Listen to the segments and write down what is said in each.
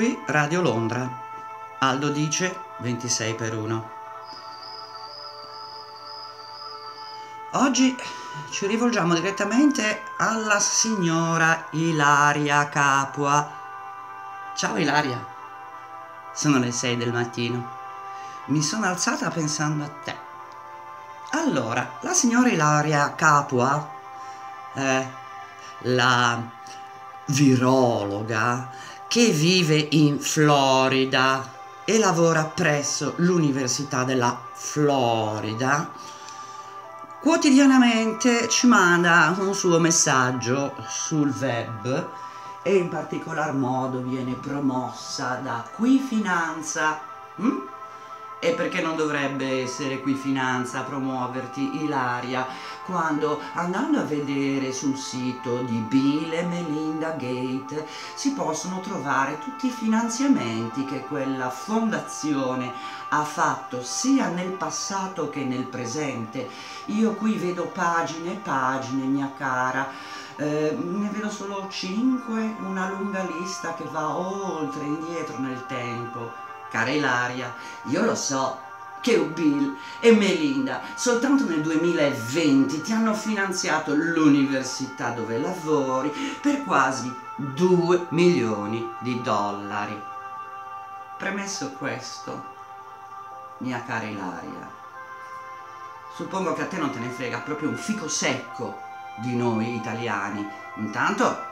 Qui Radio Londra. Aldo dice 26 per 1. Oggi ci rivolgiamo direttamente alla signora Ilaria Capua. Ciao Ilaria, sono le 6 del mattino. Mi sono alzata pensando a te. Allora, la signora Ilaria Capua è la virologa che vive in Florida e lavora presso l'Università della Florida, quotidianamente ci manda un suo messaggio sul web e in particolar modo viene promossa da Qui Finanza. Hm? E perché non dovrebbe essere qui Finanza a promuoverti, Ilaria, quando andando a vedere sul sito di Bill e Melinda Gate si possono trovare tutti i finanziamenti che quella fondazione ha fatto sia nel passato che nel presente. Io qui vedo pagine e pagine, mia cara, eh, ne vedo solo cinque, una lunga lista che va oltre, indietro nel tempo Cara Ilaria, io lo so che Bill e Melinda soltanto nel 2020 ti hanno finanziato l'università dove lavori per quasi 2 milioni di dollari. Premesso questo, mia cara Ilaria, suppongo che a te non te ne frega proprio un fico secco di noi italiani. Intanto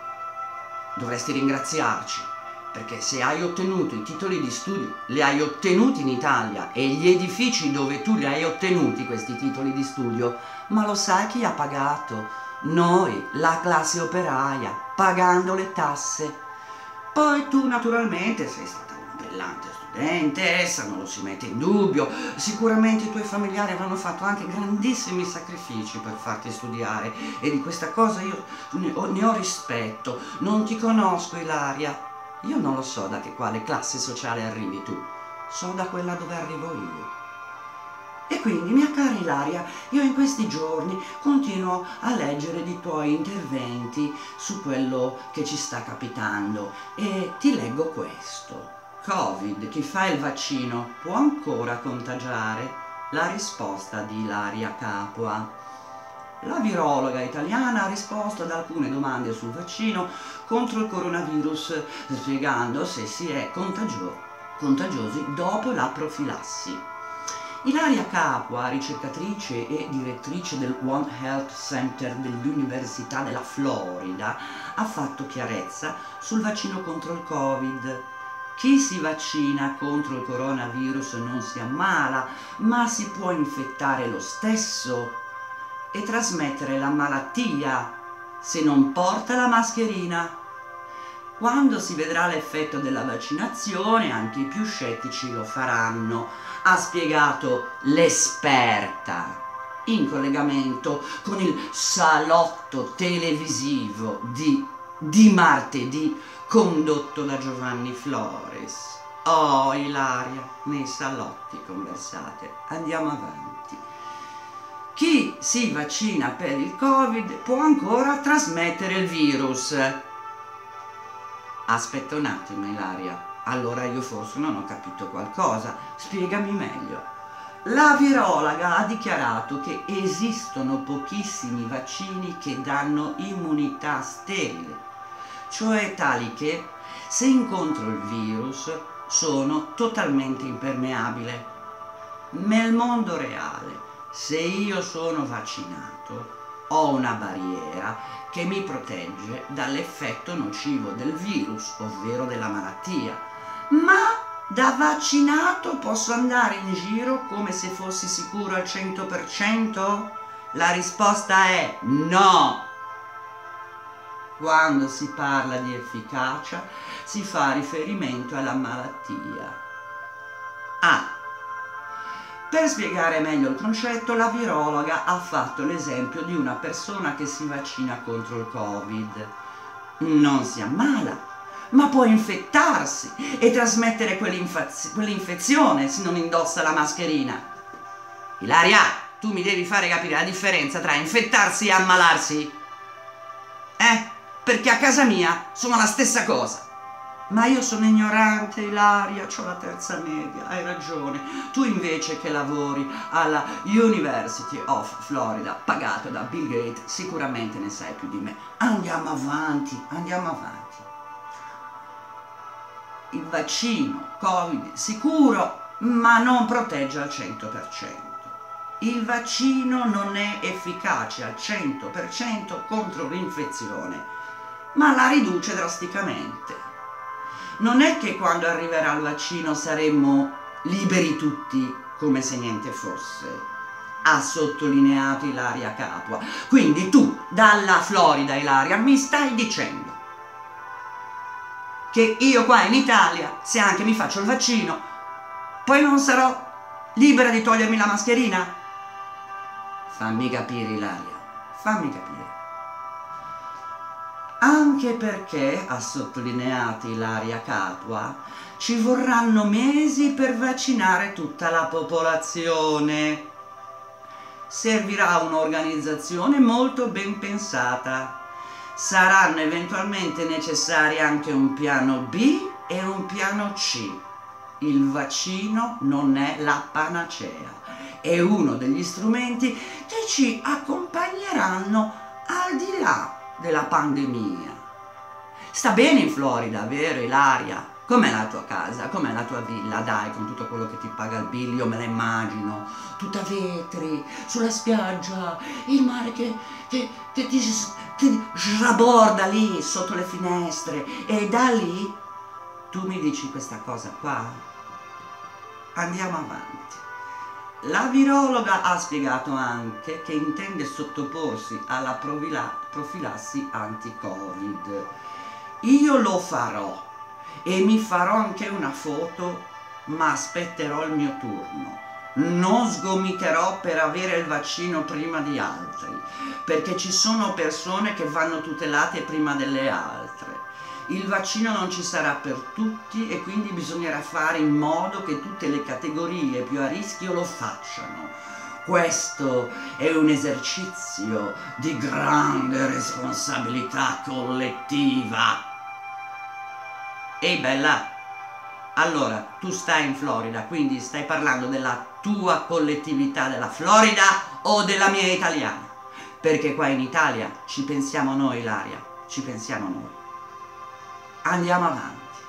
dovresti ringraziarci perché se hai ottenuto i titoli di studio, li hai ottenuti in Italia e gli edifici dove tu li hai ottenuti questi titoli di studio, ma lo sai chi ha pagato? Noi, la classe operaia, pagando le tasse. Poi tu naturalmente sei stata una brillante studentessa, non lo si mette in dubbio, sicuramente i tuoi familiari avranno fatto anche grandissimi sacrifici per farti studiare e di questa cosa io ne ho, ne ho rispetto, non ti conosco Ilaria, io non lo so da che quale classe sociale arrivi tu, so da quella dove arrivo io. E quindi, mia cara Ilaria, io in questi giorni continuo a leggere di tuoi interventi su quello che ci sta capitando e ti leggo questo. Covid, chi fa il vaccino può ancora contagiare? La risposta di Ilaria Capua. La virologa italiana ha risposto ad alcune domande sul vaccino contro il coronavirus, spiegando se si è contagio contagiosi dopo la profilassi. Ilaria Capua, ricercatrice e direttrice del One Health Center dell'Università della Florida, ha fatto chiarezza sul vaccino contro il Covid. Chi si vaccina contro il coronavirus non si ammala, ma si può infettare lo stesso e trasmettere la malattia se non porta la mascherina. Quando si vedrà l'effetto della vaccinazione, anche i più scettici lo faranno, ha spiegato l'esperta in collegamento con il salotto televisivo di, di martedì condotto da Giovanni Flores. Oh, Ilaria, nei salotti conversate. Andiamo avanti. Chi si vaccina per il Covid può ancora trasmettere il virus. Aspetta un attimo, Ilaria. Allora io forse non ho capito qualcosa. Spiegami meglio. La virologa ha dichiarato che esistono pochissimi vaccini che danno immunità sterile, cioè tali che se incontro il virus sono totalmente impermeabile. Nel mondo reale se io sono vaccinato ho una barriera che mi protegge dall'effetto nocivo del virus, ovvero della malattia. Ma da vaccinato posso andare in giro come se fossi sicuro al 100%? La risposta è no. Quando si parla di efficacia si fa riferimento alla malattia. Per spiegare meglio il concetto, la virologa ha fatto l'esempio di una persona che si vaccina contro il Covid. Non si ammala, ma può infettarsi e trasmettere quell'infezione se non indossa la mascherina. Ilaria, tu mi devi fare capire la differenza tra infettarsi e ammalarsi. Eh? Perché a casa mia sono la stessa cosa. Ma io sono ignorante, Ilaria, ho la terza media, hai ragione. Tu invece che lavori alla University of Florida, pagato da Bill Gates, sicuramente ne sai più di me. Andiamo avanti, andiamo avanti. Il vaccino Covid sicuro, ma non protegge al 100% il vaccino non è efficace al 100% contro l'infezione, ma la riduce drasticamente. Non è che quando arriverà il vaccino saremmo liberi tutti come se niente fosse, ha sottolineato Ilaria Capua. Quindi tu, dalla Florida, Ilaria, mi stai dicendo che io qua in Italia, se anche mi faccio il vaccino, poi non sarò libera di togliermi la mascherina? Fammi capire Ilaria, fammi capire. Anche perché, ha sottolineato Ilaria Capua, ci vorranno mesi per vaccinare tutta la popolazione. Servirà un'organizzazione molto ben pensata. Saranno eventualmente necessari anche un piano B e un piano C. Il vaccino non è la panacea è uno degli strumenti che ci accompagneranno al di là della pandemia. Sta bene in Florida, vero Ilaria? Com'è la tua casa? Com'è la tua villa? Dai, con tutto quello che ti paga il bill, io me la immagino, tutta vetri, sulla spiaggia, il mare che, che, che ti, ti sraborda lì sotto le finestre e da lì tu mi dici questa cosa qua? Andiamo avanti. La virologa ha spiegato anche che intende sottoporsi alla profilassi anti-Covid. Io lo farò e mi farò anche una foto, ma aspetterò il mio turno. Non sgomiterò per avere il vaccino prima di altri, perché ci sono persone che vanno tutelate prima delle altre il vaccino non ci sarà per tutti e quindi bisognerà fare in modo che tutte le categorie più a rischio lo facciano. Questo è un esercizio di grande responsabilità collettiva. Ehi bella, allora tu stai in Florida, quindi stai parlando della tua collettività della Florida o della mia italiana? Perché qua in Italia ci pensiamo noi, Ilaria, ci pensiamo noi. Andiamo avanti.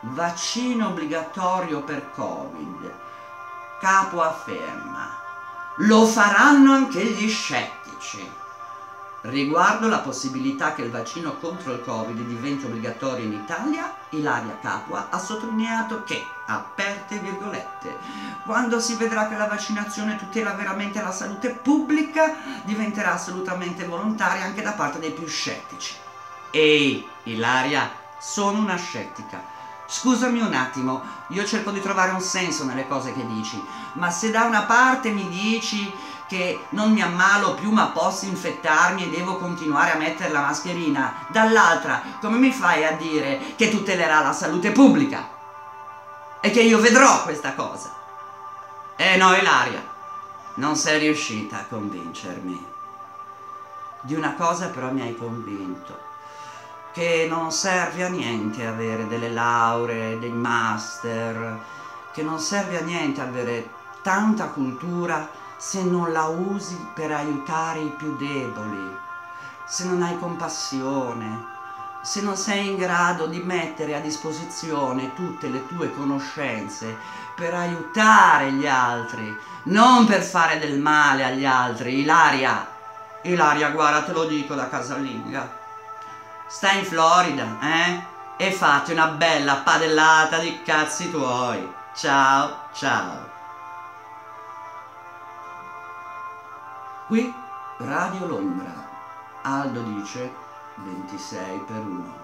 Vaccino obbligatorio per Covid. Capo afferma. Lo faranno anche gli scettici. Riguardo la possibilità che il vaccino contro il Covid diventi obbligatorio in Italia, Ilaria Capua ha sottolineato che, aperte virgolette, quando si vedrà che la vaccinazione tutela veramente la salute pubblica, diventerà assolutamente volontaria anche da parte dei più scettici. Ehi, Ilaria, sono una scettica. Scusami un attimo, io cerco di trovare un senso nelle cose che dici, ma se da una parte mi dici che non mi ammalo più ma posso infettarmi e devo continuare a mettere la mascherina, dall'altra come mi fai a dire che tutelerà la salute pubblica? E che io vedrò questa cosa? Eh no, Ilaria, non sei riuscita a convincermi. Di una cosa però mi hai convinto che non serve a niente avere delle lauree, dei master, che non serve a niente avere tanta cultura se non la usi per aiutare i più deboli, se non hai compassione, se non sei in grado di mettere a disposizione tutte le tue conoscenze per aiutare gli altri, non per fare del male agli altri. Ilaria, Ilaria, guarda, te lo dico da casalinga Stai in Florida, eh? E fate una bella padellata di cazzi tuoi. Ciao, ciao. Qui Radio Londra. Aldo dice 26 per 1.